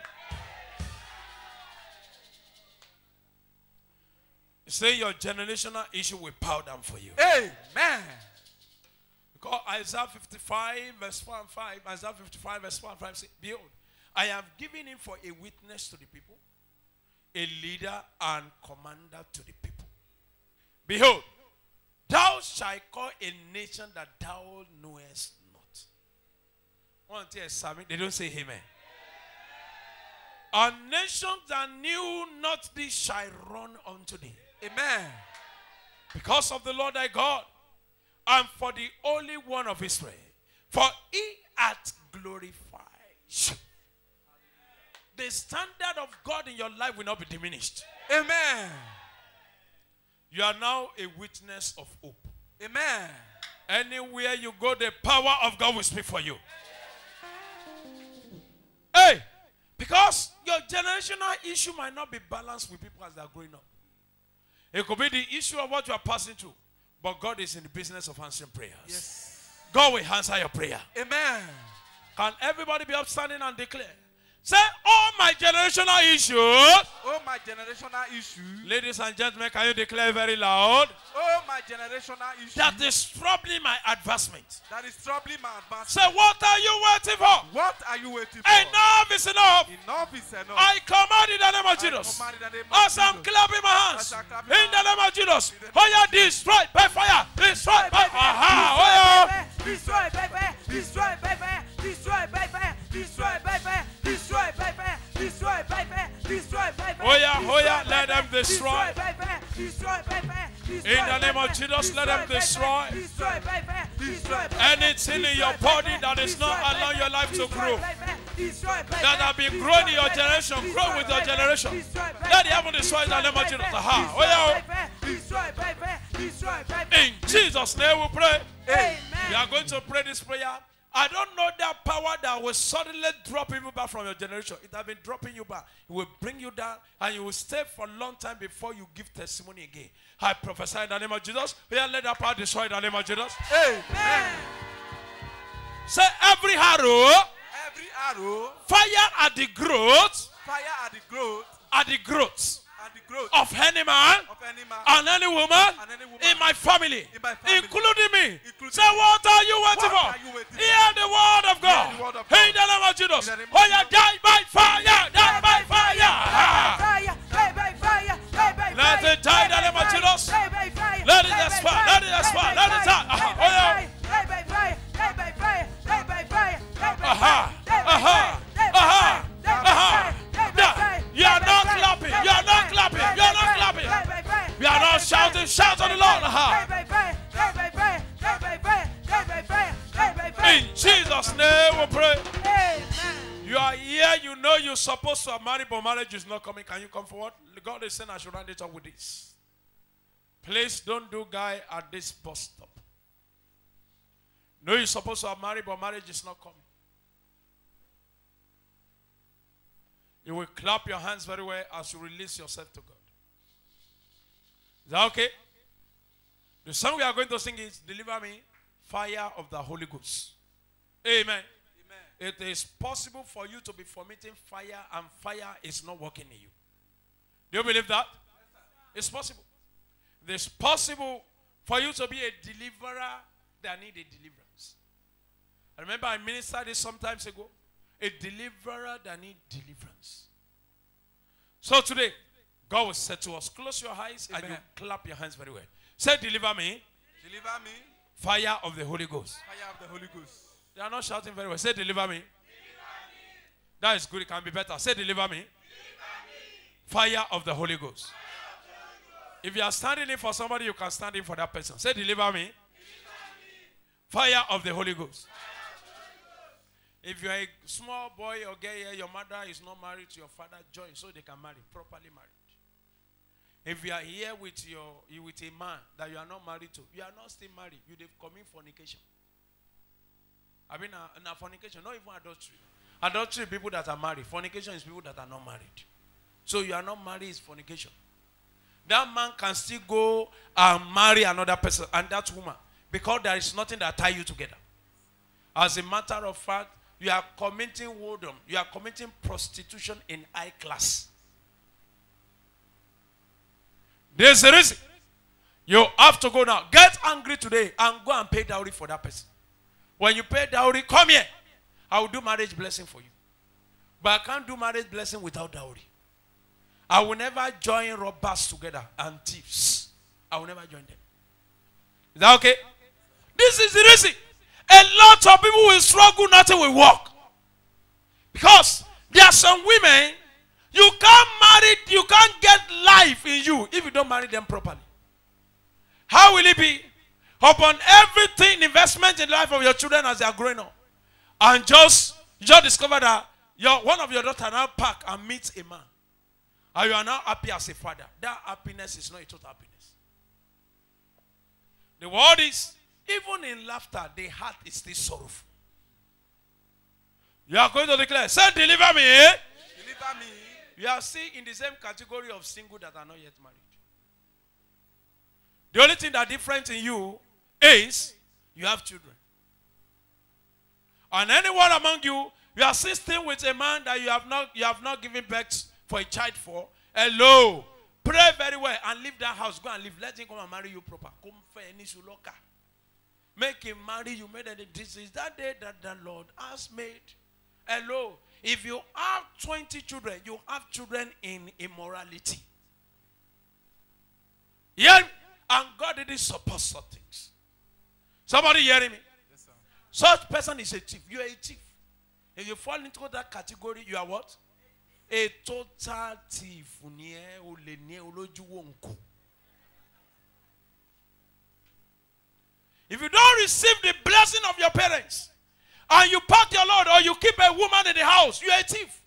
Say your generational issue will bow down for you. Amen. Because Isaiah 55, verse 1 and 5. Isaiah 55, verse 1 and 5 says, Behold, I have given him for a witness to the people, a leader and commander to the people. Behold, thou shalt call a nation that thou knowest not. They don't say amen. A nation that knew not thee shall run unto thee Amen. because of the Lord thy God and for the Holy One of Israel. For he hath glorified you. The standard of God in your life will not be diminished. Amen. You are now a witness of hope. Amen. Anywhere you go, the power of God will speak for you. Hey, because your generational issue might not be balanced with people as they are growing up. It could be the issue of what you are passing through, but God is in the business of answering prayers. Yes. God will answer your prayer. Amen. Can everybody be upstanding and declare? Say, all my generational issues. Oh, my generational issue. Ladies and gentlemen, can you declare very loud? Oh, my generational issue. That is troubling my advancement. that is troubling my advancement. Say, what are you waiting for? What are you waiting for? Enough is enough. Enough is enough. I command in the name of I Jesus. command in the name of As I'm clapping my hands, As I'm clapping in the name of Jesus, oh yeah, destroy by fire, destroy by aha, oh yeah. Destroy by fire, destroy by fire, destroy by fire, destroy by fire, destroy by fire, destroy by fire, destroy by fire. Oh yeah, oh yeah, let them destroy. Destroy by fire, destroy by fire. destroy In the name of Jesus, let them destroy. Destroy by fire, destroy Anything in your body that is not allowing your life to grow, by fire, destroy by that have been growing in your generation, grow with your generation. Let the heaven destroy in the name of Jesus. Aha, oh yeah. Destroy by destroy by. In Jesus' name we pray. Amen. We are going to pray this prayer. I don't know that power that will suddenly drop you back from your generation. It has been dropping you back. It will bring you down and you will stay for a long time before you give testimony again. I prophesy in the name of Jesus. We are let that power destroy in the name of Jesus. Amen. Say every arrow Every arrow, fire at the growth, fire at the growth, at the growth growth of any man of any man. and any woman And any woman in my family, in my family, including me. including Say, what are you waiting What for? you waiting? Hear the word of God. the word of In the name of Jesus. In name of Oh, yeah, die by fire, die by fire. Die by fire, Let it die in the name of Jesus. die by fire, Let it expire, let it expire, let it die. Oh, yeah. By fire, die by fire, die by fire. In Jesus' name we pray. Amen. You are here, you know you're supposed to have married, but marriage is not coming. Can you come forward? God is saying I should round it up with this. Please don't do guy at this bus stop. No, you're supposed to have married, but marriage is not coming. You will clap your hands very well as you release yourself to God. Is that okay? The song we are going to sing is Deliver Me fire of the Holy Ghost. Amen. Amen. It is possible for you to be vomiting fire and fire is not working in you. Do you believe that? It's possible. It is possible for you to be a deliverer that need a deliverance. I remember I ministered this sometimes ago. A deliverer that need deliverance. So today, God will say to us, close your eyes and you clap your hands very well. Say, deliver me, Deliver me, fire of the Holy Ghost. fire of the Holy Ghost. They are not shouting very well. Say, deliver me. Deliver me. That is good. It can be better. Say, deliver me. Fire of the Holy Ghost. Fire If you are standing in for somebody, you can stand in for that person. Say, deliver me. Fire of the Holy Ghost. If you are a small boy or girl your mother is not married to your father, join so they can marry, properly married. If you are here with your with a man that you are not married to, you are not still married, you have commit fornication. I mean, uh, na fornication, not even adultery. Adultery, people that are married. Fornication is people that are not married. So you are not married, is fornication. That man can still go and marry another person and that woman because there is nothing that tie you together. As a matter of fact, you are committing whoredom. You are committing prostitution in high class. There's a reason. You have to go now. Get angry today and go and pay dowry for that person. When you pay dowry, come here. I will do marriage blessing for you. But I can't do marriage blessing without dowry. I will never join robbers together and thieves. I will never join them. Is that okay? This is the reason. A lot of people will struggle, nothing will work. Because there are some women, you can't marry, you can't get life in you if you don't marry them properly. How will it be? Upon everything, investment in the life of your children as they are growing up. And just, just discover that your, one of your daughter now pack and meets a man. And you are now happy as a father. That happiness is not a total happiness. The word is, even in laughter, the heart is still sorrowful. You are going to declare, say, deliver me. Deliver me. You are still in the same category of single that are not yet married. The only thing that different in you is you have children. And anyone among you, you are assisting with a man that you have not you have not given birth for a child for. Hello. Pray very well and leave that house. Go and leave. Let him come and marry you proper. Come for any suloka. Make him marry you. Made any is that day that the Lord has made. Hello. If you have 20 children, you have children in immorality. Yeah. And God didn't support such things. Somebody hearing me? Yes. Such person is a thief. You are a thief. If you fall into that category, you are what? A total thief. Ní ẹ, olè ní ẹ, olójú wo nku. If you don't receive the blessing of your parents, and you pack your load or you keep a woman in the house, you are a thief.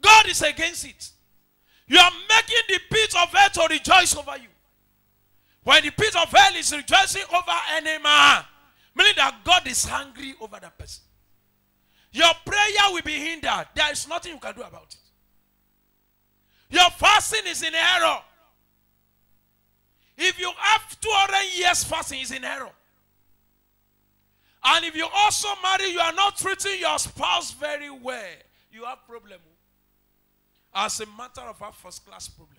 God is against it. You are making the pit of hell to rejoice over you. When the pit of hell is rejoicing over any man, meaning that God is angry over that person. Your prayer will be hindered. There is nothing you can do about it. Your fasting is in error. If you have 200 years fasting, is in error. And if you also marry, you are not treating your spouse very well. You have problem. As a matter of fact, first class problem.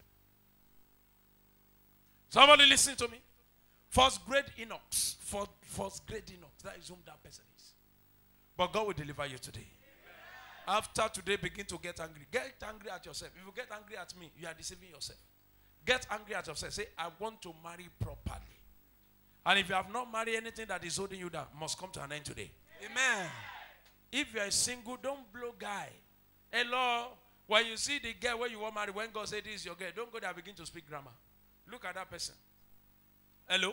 Somebody listen to me. First grade eunuch. First, first grade eunuch. That is whom that person is. But God will deliver you today. After today, begin to get angry. Get angry at yourself. If you get angry at me, you are deceiving yourself. Get angry at yourself. Say, I want to marry properly. And if you have not married anything that is holding you down, must come to an end today. Amen. If you are single, don't blow guy. Hello. When you see the girl where you want married, when God said this is your girl, don't go there and begin to speak grammar. Look at that person. Hello.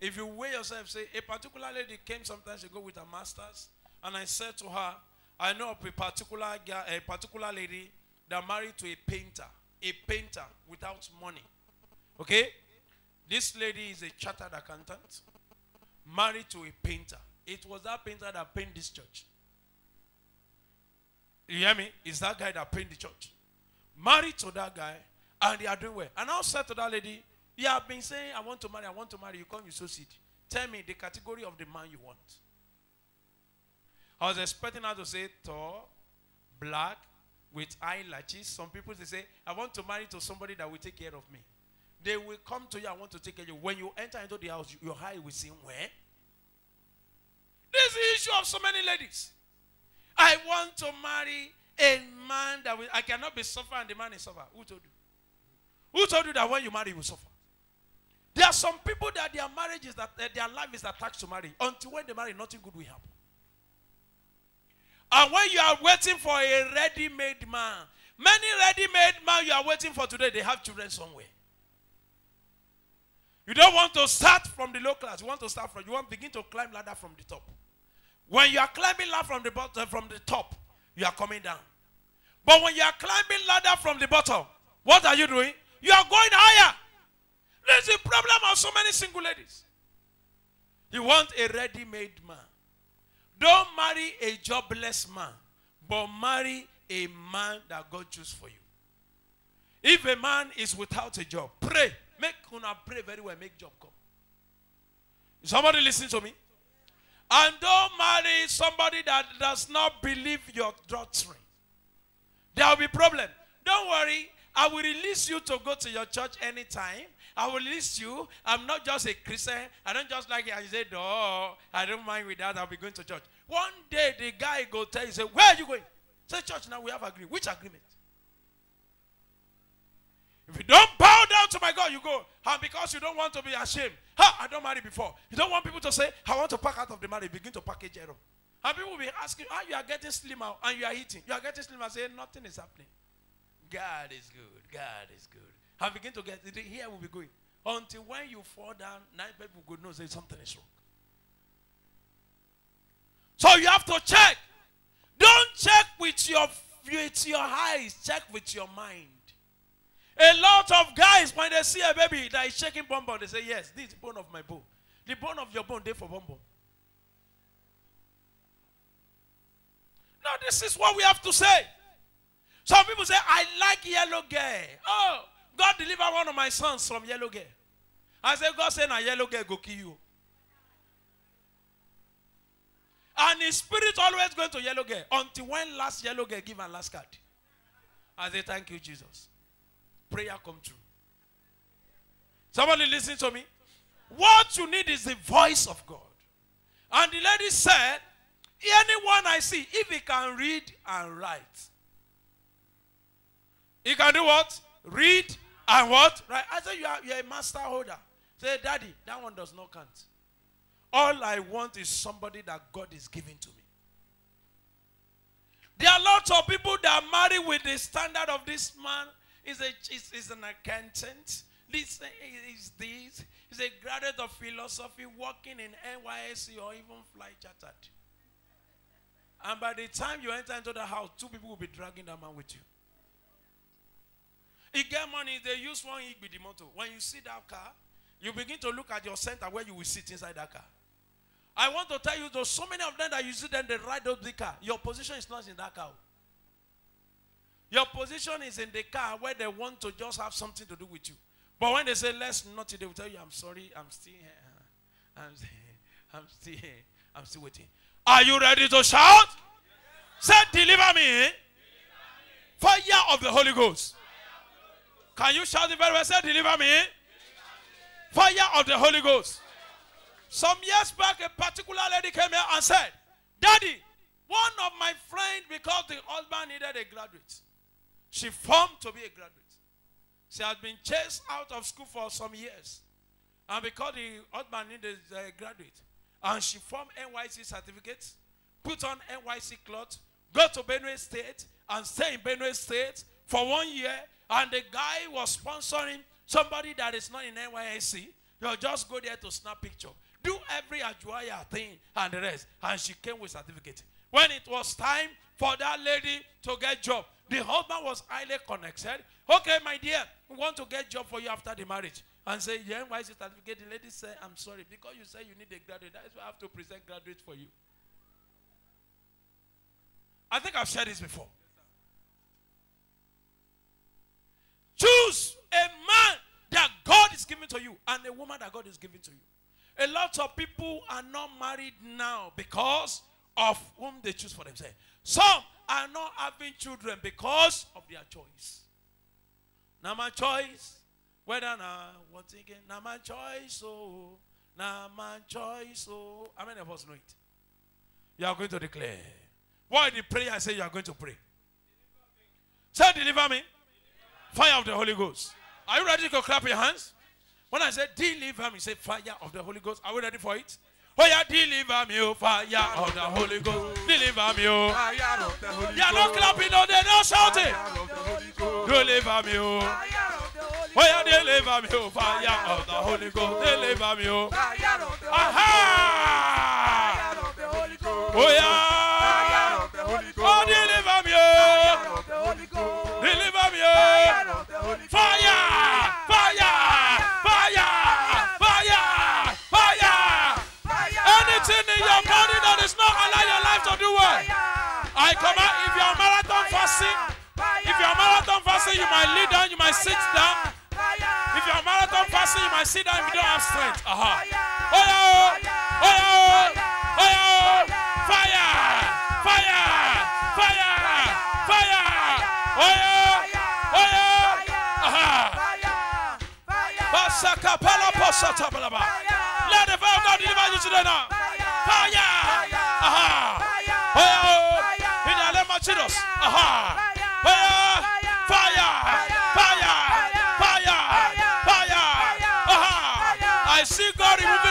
If you weigh yourself, say a particular lady came sometimes ago with her masters, and I said to her, I know of a particular girl, a particular lady that married to a painter, a painter without money. Okay? This lady is a chartered accountant, married to a painter. It was that painter that painted this church. You hear me? It's that guy that painted the church. Married to that guy, and they are doing well. And I said to that lady, You have been saying, I want to marry, I want to marry. You come, you sow seed. Tell me the category of the man you want. I was expecting her to say tall, black, with eyelashes. Some people they say, I want to marry to somebody that will take care of me. They will come to you, I want to take you. When you enter into the house, your eye will see where? This is the issue of so many ladies. I want to marry a man that will, I cannot be suffer and the man is suffer. Who told you? Who told you that when you marry, you will suffer? There are some people that their marriage is that uh, their life is attached to marriage. Until when they marry, nothing good will happen. And when you are waiting for a ready-made man, many ready-made man you are waiting for today, they have children somewhere. You don't want to start from the low class. You want to start from. You want to begin to climb ladder from the top. When you are climbing ladder from the bottom, uh, from the top, you are coming down. But when you are climbing ladder from the bottom, what are you doing? You are going higher. This is the problem of so many single ladies. You want a ready-made man. Don't marry a jobless man, but marry a man that God chooses for you. If a man is without a job, pray. Make una pray very well. Make job come. Somebody listen to me. And don't marry somebody that does not believe your doctrine. There will be problem. Don't worry. I will release you to go to your church anytime. I will release you. I'm not just a Christian. I don't just like it and say, oh, I don't mind with that. I'll be going to church. One day the guy go tell you, say, where are you going? Say, church, now we have agreement. Which agreement? If you don't bow down to my God, you go. And because you don't want to be ashamed. Ha, I don't marry before. You don't want people to say, I want to pack out of the marriage. Begin to package it up. And people will be asking, how you are getting slimmer and you are eating. You are getting slimmer. Say, nothing is happening. God is good. God is good. And begin to get, here We'll be going. Until when you fall down, nine people could know say something is wrong. So you have to check. Don't check with your with your eyes, check with your mind. A lot of guys, when they see a baby that is shaking bum bum, they say, Yes, this is bone of my bone. The bone of your bone, they for bum bum. Now, this is what we have to say. Some people say, I like yellow girl. Oh, God deliver one of my sons from yellow girl. I say, God say, now yellow girl go kill you. And his spirit always going to yellow girl until when last yellow girl give and last card. I say, thank you, Jesus. Prayer come true. Somebody listen to me. What you need is the voice of God. And the lady said, anyone I see, if he can read and write, he can do what? Read and what? Right. I said, you are, you are a master holder. Say, Daddy, that one does not count. All I want is somebody that God is giving to me. There are lots of people that marry with the standard of this man. He's, a, he's, he's an accountant. This is this. He's a graduate of philosophy working in NYSC or even fly chartered. And by the time you enter into the house, two people will be dragging that man with you. He get money, they use one ig with the motor. When you see that car, you begin to look at your center where you will sit inside that car. I want to tell you, there's so many of them that you see them, they ride up the car. Your position is not in that car. Your position is in the car where they want to just have something to do with you. But when they say let's not, they will tell you, I'm sorry, I'm still here. I'm still here. I'm still here. I'm still waiting. Are you ready to shout? Say, deliver me. Fire of the Holy Ghost. Can you shout the very well? Say, deliver me. Fire of the Holy Ghost. Some years back, a particular lady came here and said, Daddy, one of my friends, because the husband needed a graduate, she formed to be a graduate. She had been chased out of school for some years. And because the husband needed a uh, graduate, and she formed NYSC certificate, put on NYSC clothes, go to Benue State, and stay in Benue State for one year. And the guy was sponsoring somebody that is not in NYSC. You just go there to snap picture. Do every Ajuaya thing and the rest. And she came with certificate. When it was time for that lady to get job, the husband was highly connected. Okay, my dear, we want to get job for you after the marriage. And say, yeah, why is it certificate? The lady said, I'm sorry. Because you say you need a graduate. That's why I have to present graduate for you. I think I've shared this before. Choose a man that God is giving to you and a woman that God is giving to you. A lot of people are not married now because of whom they choose for themselves. Some are not having children because of their choice. Now my choice, whether now once again, now my choice, oh, now my choice, oh. How many of us know it? You are going to declare. What the prayer I say you are going to pray? Say, deliver me. Fire of the Holy Ghost. Are you ready to clap your hands? When I say deliver me, say fire of the Holy Ghost. Are we ready for it? Oh yeah, deliver me, oh fire of the Holy Ghost. Deliver me, oh. Fire of the Holy You are not Ghost. clapping, no, they're not shouting. Ghost. Deliver me, oh. Fire of the Holy Oh yeah, deliver me, oh fire of the Holy Ghost. Deliver me, oh. Aha! Ghost. Oh yeah. I command if you are marathon fasting, if you are marathon fasting, you might lay down, you might sit down. If you are marathon fasting, you might sit down if you don't have strength. Aha. Oh yeah! Oh yeah! Oh yeah! Fire! Fire! Fire! Fire! Oh yeah! Oh yeah! Aha! Basaka pala posa tabalaba. Let the fire of God deliver you today now. Fire!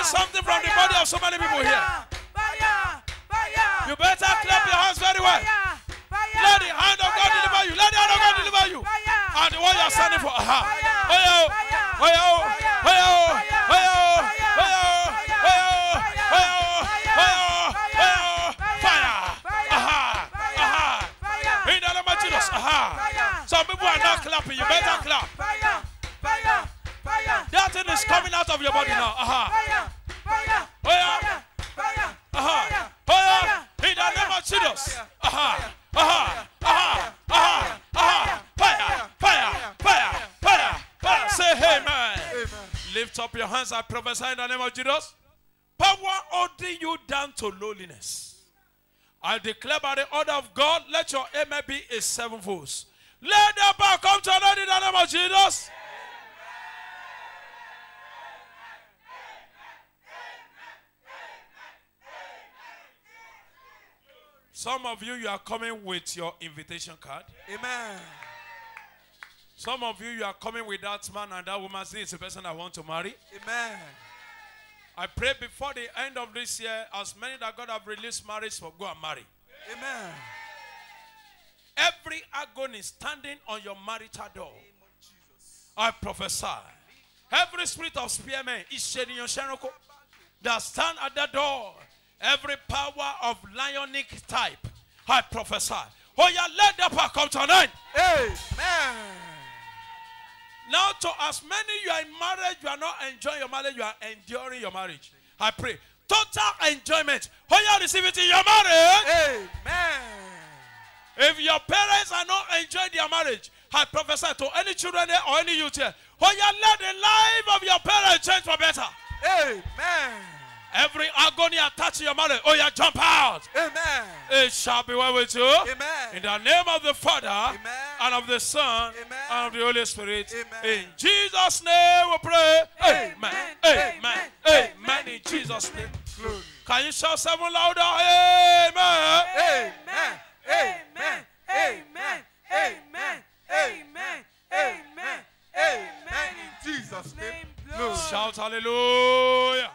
something from the body of so many people here. You better clap your hands very well. Let the hand of God deliver you. Let the hand of God deliver you. And the one you are standing for. Aha. Uh-huh. Oyo. Oyo. Oyo. Oyo. Oyo. Aha. Some people are not clapping. You better clap. That thing is coming out of your body now. Aha. Hands. I prophesy in the name of Jesus. Power holding you down to lowliness. I declare by the order of God, let your amen be a sevenfold. Let the power come to an end in the name of Jesus. Some of you, you are coming with your invitation card. Amen. Some of you, you are coming with that man and that woman. This it's the person I want to marry. Amen. I pray before the end of this year, as many that God have released marriage for, go and marry. Amen. Every agony standing on your marital door, I prophesy. Every spirit of spearmen is shedding your shanoko that stand at the door. Every power of lionic type, I prophesy. Oh yeah, let the power come tonight. Amen. Now, to as many you are in marriage, you are not enjoying your marriage, you are enduring your marriage. I pray. Total enjoyment. Oh, you receive it in your marriage. Amen. If your parents are not enjoying their marriage, I prophesy to any children there or any youth here. Oh, yeah, let the life of your parents change for better. Amen. Every agony attached to your marriage, oh, yeah, jump out. Amen. It shall be well with you. Amen. In the name of the Father Amen. and of the Son Amen. and of the Holy Spirit. Amen. In Jesus' name we pray. Amen. Amen. Amen. Amen. In Jesus' name. Glory. Can you shout seven louder? Amen. Amen. Amen. Amen. Amen. Amen. Amen. Amen. Amen. In Jesus' name. Shout hallelujah.